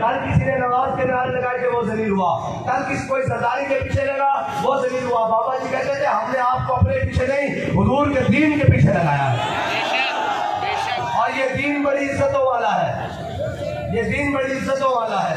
कल किसी ने नमाज़ के नारे लगा के वो जलील हुआ। कल किसी कोई सरदारी के पीछे लगा वो जलील हुआ। बाबा जी कहते थे हमने आपको अपने पीछे नहीं हजूर के दीन के पीछे लगाया और ये दीन बड़ी इज्जतों वाला है। ये दीन बड़ी इज्जतों वाला है।